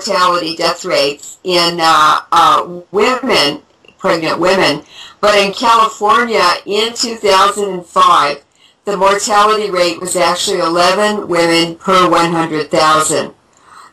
mortality death rates in uh, uh, women, pregnant women, but in California in 2005, the mortality rate was actually 11 women per 100,000.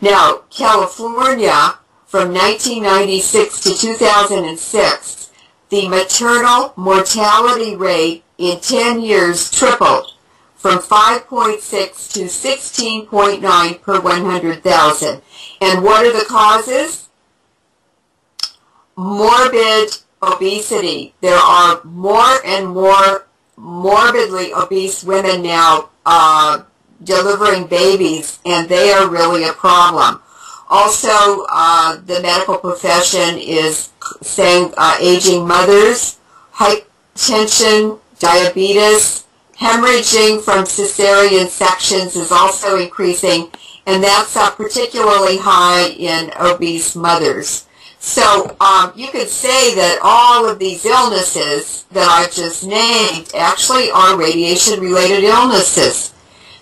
Now, California, from 1996 to 2006, the maternal mortality rate in 10 years tripled from 5.6 to 16.9 per 100,000. And what are the causes? Morbid obesity. There are more and more morbidly obese women now uh, delivering babies, and they are really a problem. Also, uh, the medical profession is saying uh, aging mothers, hypertension, diabetes, hemorrhaging from cesarean sections is also increasing, and that's uh, particularly high in obese mothers. So um, you could say that all of these illnesses that I've just named actually are radiation-related illnesses.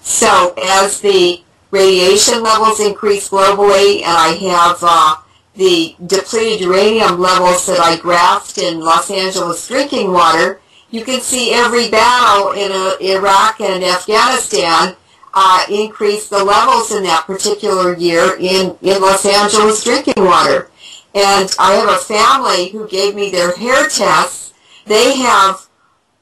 So as the radiation levels increase globally, and I have uh, the depleted uranium levels that I graphed in Los Angeles drinking water, you can see every battle in uh, Iraq and Afghanistan uh, increase the levels in that particular year in, in Los Angeles drinking water. And I have a family who gave me their hair tests. They have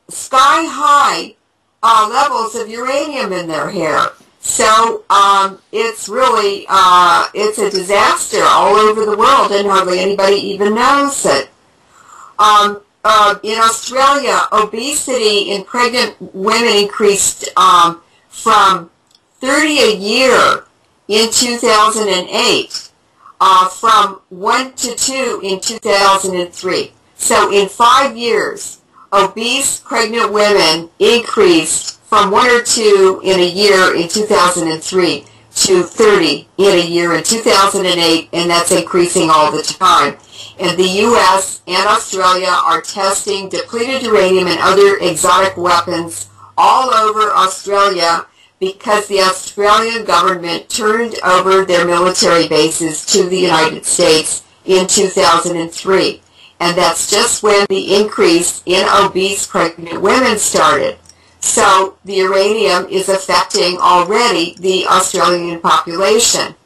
sky high uh, levels of uranium in their hair. So um, it's really, uh, it's a disaster all over the world and hardly anybody even knows it. Um, uh, in Australia, obesity in pregnant women increased um, from 30 a year in 2008 uh, from 1 to 2 in 2003. So in five years, obese pregnant women increased from 1 or 2 in a year in 2003 to 30 in a year in 2008, and that's increasing all the time. And the U.S. and Australia are testing depleted uranium and other exotic weapons all over Australia because the Australian government turned over their military bases to the United States in 2003. And that's just when the increase in obese pregnant women started. So the uranium is affecting already the Australian population.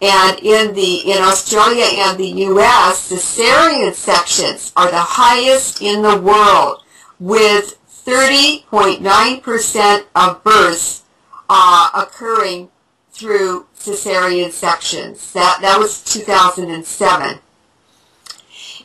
And in the in Australia and the U.S., cesarean sections are the highest in the world, with 30.9% of births uh, occurring through cesarean sections. That, that was 2007.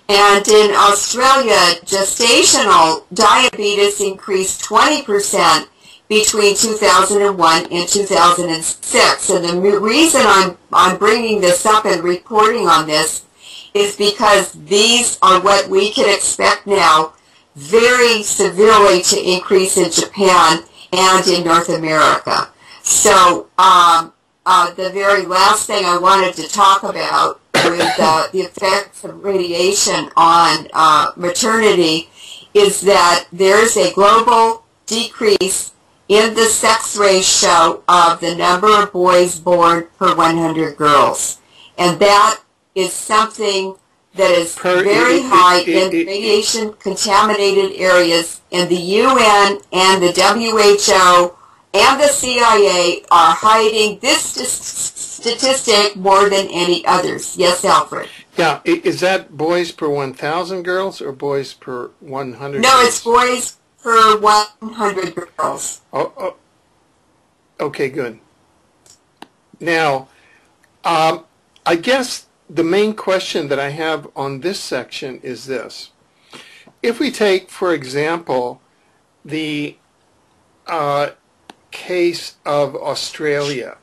And in Australia, gestational diabetes increased 20% between 2001 and 2006. And the reason I'm, I'm bringing this up and reporting on this is because these are what we can expect now very severely to increase in Japan and in North America. So um, uh, the very last thing I wanted to talk about with uh, the effects of radiation on uh, maternity is that there's a global decrease in the sex ratio of the number of boys born per 100 girls. And that is something that is per, very it, high it, it, in radiation contaminated areas and the UN and the WHO and the CIA are hiding this statistic more than any others. Yes, Alfred. Yeah, is that boys per 1,000 girls or boys per 100 No, girls? it's boys per 100 girls. Oh, oh, okay, good. Now, um, I guess the main question that I have on this section is this. If we take, for example, the uh, case of Australia,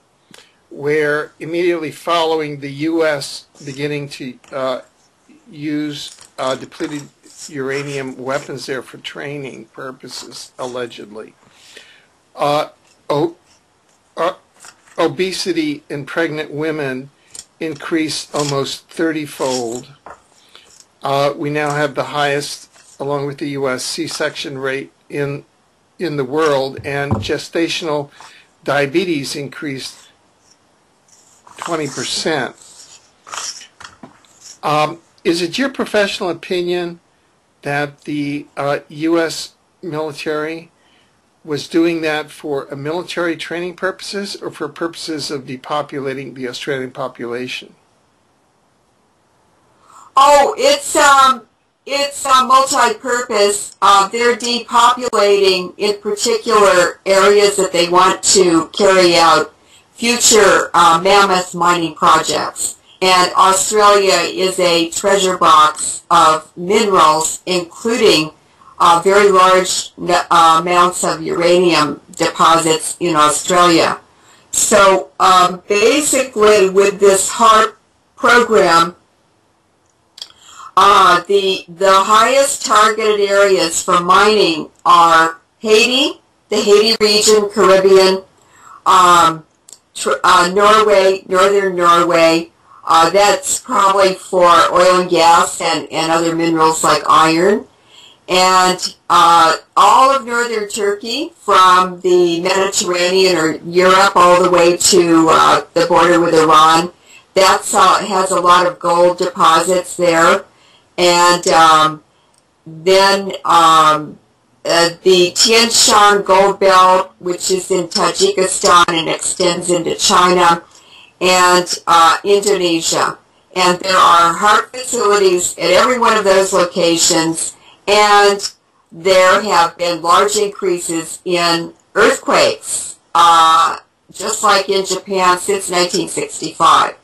where immediately following the U.S. beginning to uh, use uh, depleted uranium weapons there for training purposes, allegedly, uh, uh obesity in pregnant women increased almost 30-fold. Uh, we now have the highest, along with the U.S., C-section rate in in the world, and gestational diabetes increased 20%. Um, is it your professional opinion that the uh, U.S. military was doing that for a military training purposes or for purposes of depopulating the Australian population? Oh, it's um, it's uh, multi-purpose. Uh, they're depopulating in particular areas that they want to carry out future uh, mammoth mining projects. And Australia is a treasure box of minerals, including uh, very large uh, amounts of uranium deposits in Australia. So um, basically, with this HAARP program, uh, the the highest targeted areas for mining are Haiti, the Haiti region, Caribbean, um, uh, Norway, northern Norway. Uh, that's probably for oil and gas and, and other minerals like iron. And uh, all of northern Turkey, from the Mediterranean or Europe all the way to uh, the border with Iran, that has a lot of gold deposits there and um, then um, uh, the Tian Shan Gold Belt, which is in Tajikistan and extends into China and uh, Indonesia. And there are HAARP facilities at every one of those locations, and there have been large increases in earthquakes, uh, just like in Japan since 1965.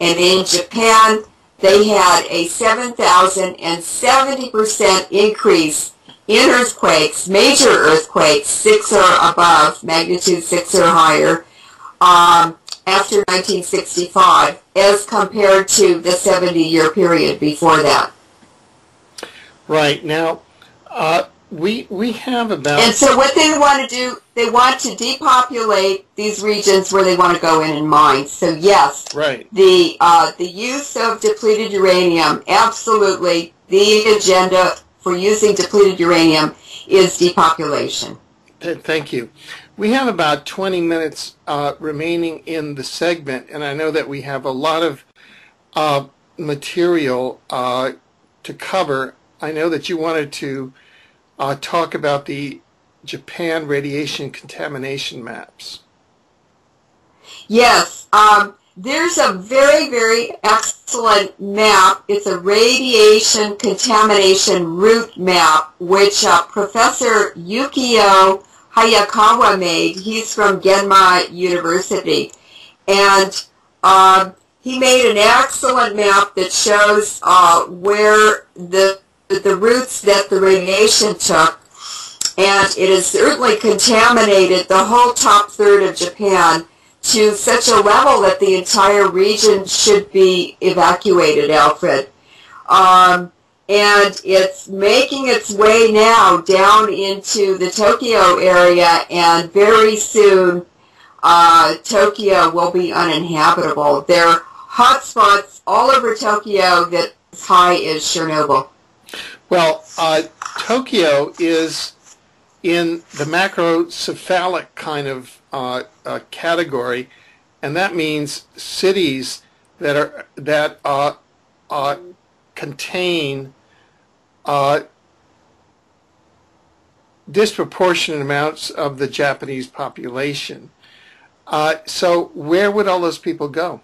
And in Japan, they had a 7,070% increase in earthquakes, major earthquakes, 6 or above, magnitude 6 or higher, um, after 1965 as compared to the 70-year period before that. Right. Now, uh, we we have about and so what they want to do they want to depopulate these regions where they want to go in and mine so yes right the uh, the use of depleted uranium absolutely the agenda for using depleted uranium is depopulation thank you we have about 20 minutes uh, remaining in the segment and I know that we have a lot of uh, material uh, to cover I know that you wanted to uh, talk about the Japan radiation contamination maps. Yes, um, there's a very, very excellent map. It's a radiation contamination route map, which uh, Professor Yukio Hayakawa made. He's from Gunma University. And uh, he made an excellent map that shows uh, where the the routes that the radiation took, and it has certainly contaminated the whole top third of Japan to such a level that the entire region should be evacuated, Alfred. Um, and it's making its way now down into the Tokyo area, and very soon uh, Tokyo will be uninhabitable. There are hotspots all over Tokyo that high as Chernobyl. Well, uh, Tokyo is in the macrocephalic kind of uh, uh, category, and that means cities that are that uh, uh, contain uh, disproportionate amounts of the Japanese population. so, where would all those people go?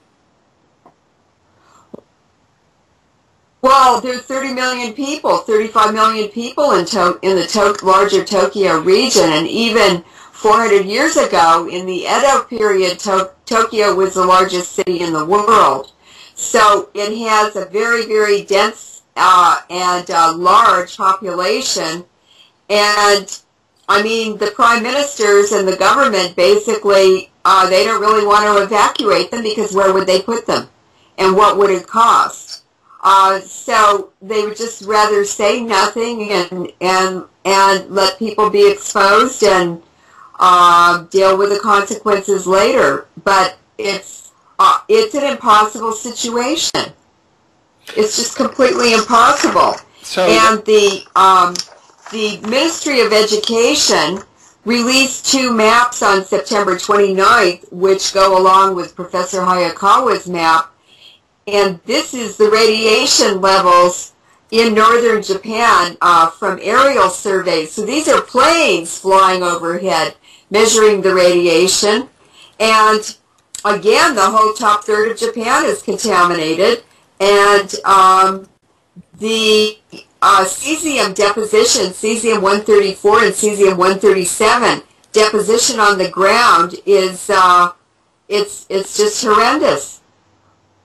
Well, there's 30 million people, 35 million people in, to- in the to- larger Tokyo region, and even 400 years ago, in the Edo period, to- Tokyo was the largest city in the world. So it has a very, very dense uh, and uh, large population, and I mean, the prime ministers and the government basically, uh, they don't really want to evacuate them because where would they put them? And what would it cost? Uh, so they would just rather say nothing and and and let people be exposed and uh, deal with the consequences later. But it's uh, it's an impossible situation. It's just completely impossible. So and the um, the Ministry of Education released two maps on September 29th, which go along with Professor Hayakawa's map and this is the radiation levels in northern Japan uh, from aerial surveys. So these are planes flying overhead measuring the radiation. And again, the whole top third of Japan is contaminated. And um, the uh, cesium deposition, cesium-134 and cesium-137 deposition on the ground is, uh, it's, it's just horrendous.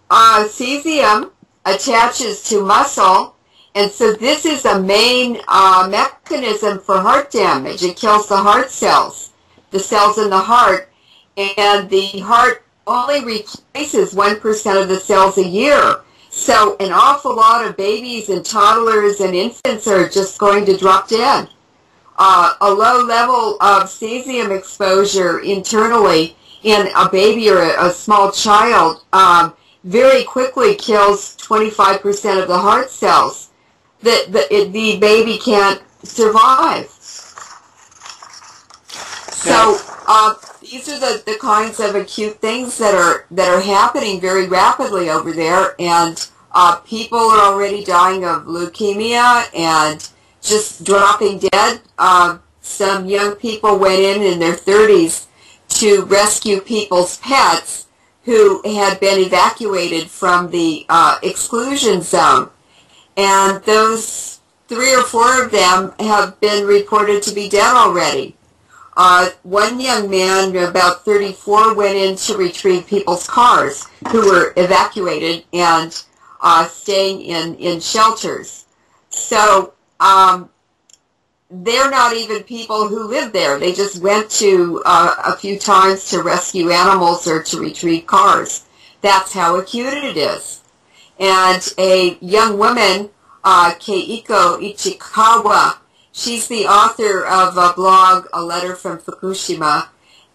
Uh, cesium attaches to muscle, and so this is a main uh, mechanism for heart damage. It kills the heart cells, the cells in the heart, and the heart only replaces 1% of the cells a year. So an awful lot of babies and toddlers and infants are just going to drop dead. Uh, a low level of cesium exposure internally in a baby or a, a small child um, very quickly kills 25% of the heart cells. The, the, the baby can't survive. So uh, these are the, the kinds of acute things that are that are happening very rapidly over there, and uh, people are already dying of leukemia and just dropping dead. Uh, some young people went in in their 30s to rescue people's pets who had been evacuated from the uh, exclusion zone. And those three or four of them have been reported to be dead already. Uh, one young man, about 34, went in to retrieve people's cars who were evacuated and uh, staying in, in shelters. So um, they're not even people who live there. They just went to uh, a few times to rescue animals or to retrieve cars. That's how acute it is. And a young woman, uh, Keiko Ichikawa, she's the author of a blog, A Letter from Fukushima.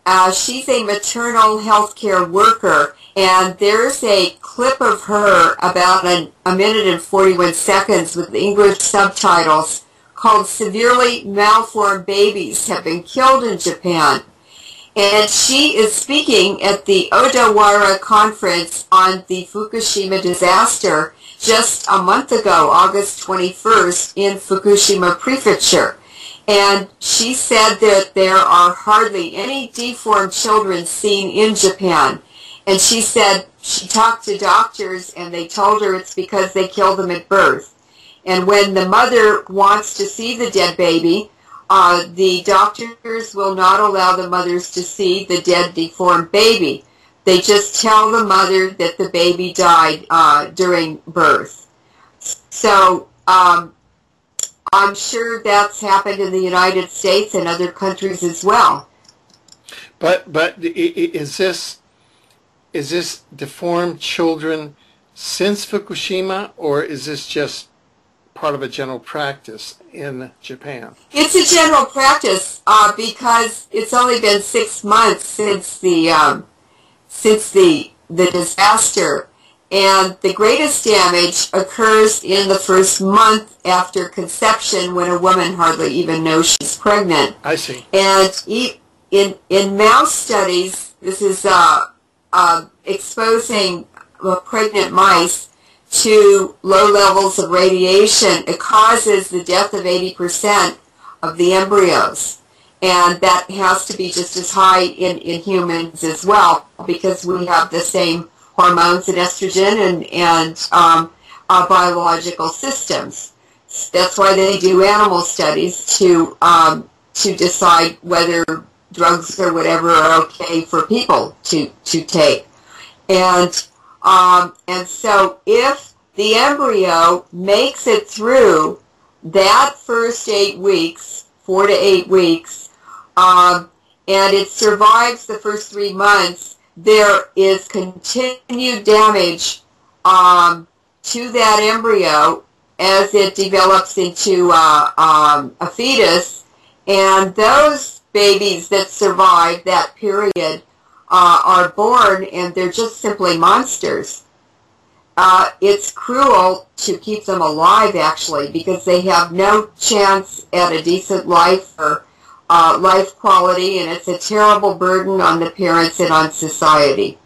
Uh, she's a maternal health care worker, and there's a clip of her about an, a minute and 41 seconds with the English subtitles called Severely Malformed Babies Have Been Killed in Japan. And she is speaking at the Odawara conference on the Fukushima disaster just a month ago, August 21st, in Fukushima Prefecture. And she said that there are hardly any deformed children seen in Japan. And she said she talked to doctors and they told her it's because they kill them at birth. And when the mother wants to see the dead baby, uh, the doctors will not allow the mothers to see the dead deformed baby. They just tell the mother that the baby died uh, during birth. So um, I'm sure that's happened in the United States and other countries as well. But but is this is this deformed children since Fukushima, or is this just part of a general practice in Japan? It's a general practice uh, because it's only been six months since the um, since the the disaster, and the greatest damage occurs in the first month after conception, when a woman hardly even knows she's pregnant. I see. And in in mouse studies, this is uh, uh, exposing pregnant mice to low levels of radiation, it causes the death of 80% of the embryos. And that has to be just as high in, in humans as well because we have the same hormones and estrogen and, and um, biological systems. That's why they do animal studies to, um, to decide whether drugs or whatever are okay for people to, to take. And um, and so if the embryo makes it through that first eight weeks, four to eight weeks, um, and it survives the first three months, there is continued damage um, to that embryo as it develops into uh, um, a fetus. And those babies that survive that period uh, are born and they're just simply monsters. Uh, it's cruel to keep them alive, actually, because they have no chance at a decent life or uh, life quality, and it's a terrible burden on the parents and on society.